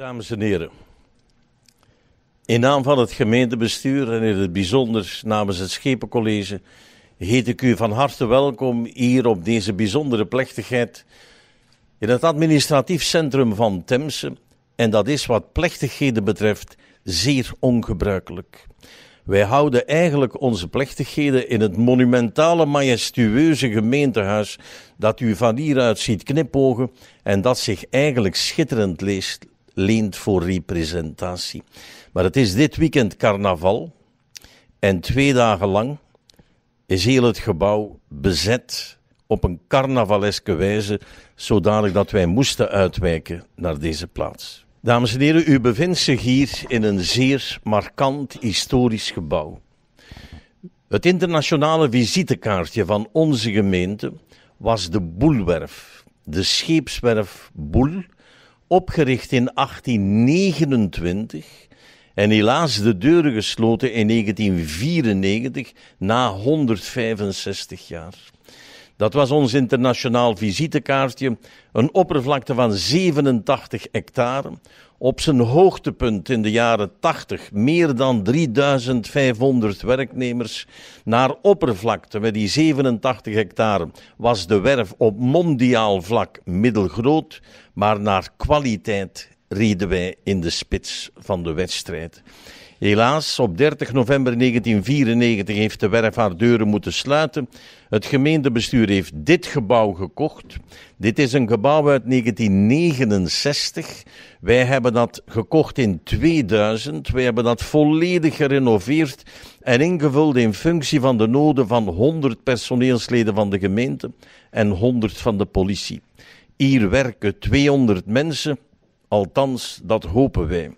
Dames en heren, in naam van het gemeentebestuur en in het bijzonder namens het Schepencollege heet ik u van harte welkom hier op deze bijzondere plechtigheid in het administratief centrum van Temse. En dat is wat plechtigheden betreft zeer ongebruikelijk. Wij houden eigenlijk onze plechtigheden in het monumentale, majestueuze gemeentehuis dat u van hieruit ziet knipogen en dat zich eigenlijk schitterend leest, leent voor representatie. Maar het is dit weekend carnaval en twee dagen lang is heel het gebouw bezet op een carnavaleske wijze, zodanig dat wij moesten uitwijken naar deze plaats. Dames en heren, u bevindt zich hier in een zeer markant historisch gebouw. Het internationale visitekaartje van onze gemeente was de Boelwerf, de scheepswerf Boel, opgericht in 1829 en helaas de deuren gesloten in 1994 na 165 jaar. Dat was ons internationaal visitekaartje, een oppervlakte van 87 hectare. Op zijn hoogtepunt in de jaren 80 meer dan 3500 werknemers. Naar oppervlakte met die 87 hectare was de werf op mondiaal vlak middelgroot, maar naar kwaliteit reden wij in de spits van de wedstrijd. Helaas, op 30 november 1994 heeft de werf haar deuren moeten sluiten. Het gemeentebestuur heeft dit gebouw gekocht. Dit is een gebouw uit 1969. Wij hebben dat gekocht in 2000. Wij hebben dat volledig gerenoveerd en ingevuld in functie van de noden van 100 personeelsleden van de gemeente en 100 van de politie. Hier werken 200 mensen, althans dat hopen wij.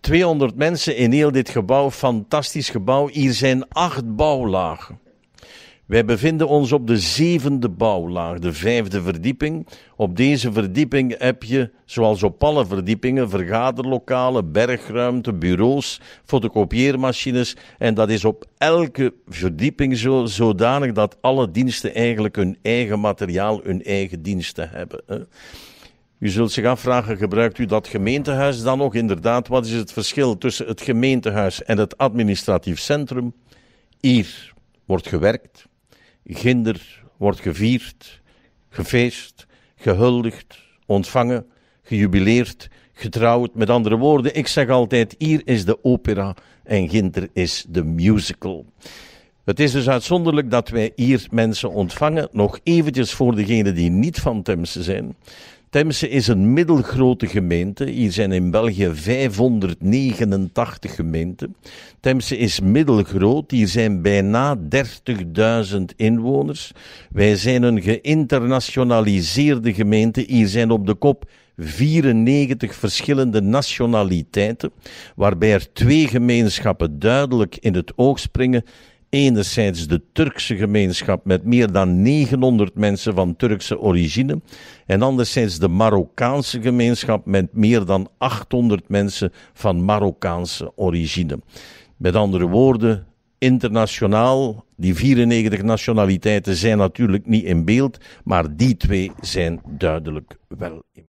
200 mensen in heel dit gebouw, fantastisch gebouw. Hier zijn acht bouwlagen. Wij bevinden ons op de zevende bouwlaag, de vijfde verdieping. Op deze verdieping heb je, zoals op alle verdiepingen, vergaderlokalen, bergruimte, bureaus, fotocopieermachines. En dat is op elke verdieping zo, zodanig dat alle diensten eigenlijk hun eigen materiaal, hun eigen diensten hebben. U zult zich afvragen, gebruikt u dat gemeentehuis dan nog? Inderdaad, wat is het verschil tussen het gemeentehuis en het administratief centrum? Hier wordt gewerkt, ginder wordt gevierd, gefeest, gehuldigd, ontvangen, gejubileerd, getrouwd. Met andere woorden, ik zeg altijd, hier is de opera en ginder is de musical. Het is dus uitzonderlijk dat wij hier mensen ontvangen. Nog eventjes voor degenen die niet van Temse zijn. Temse is een middelgrote gemeente. Hier zijn in België 589 gemeenten. Temse is middelgroot. Hier zijn bijna 30.000 inwoners. Wij zijn een geïnternationaliseerde gemeente. Hier zijn op de kop 94 verschillende nationaliteiten, waarbij er twee gemeenschappen duidelijk in het oog springen enerzijds de Turkse gemeenschap met meer dan 900 mensen van Turkse origine en anderzijds de Marokkaanse gemeenschap met meer dan 800 mensen van Marokkaanse origine. Met andere woorden, internationaal, die 94 nationaliteiten zijn natuurlijk niet in beeld, maar die twee zijn duidelijk wel in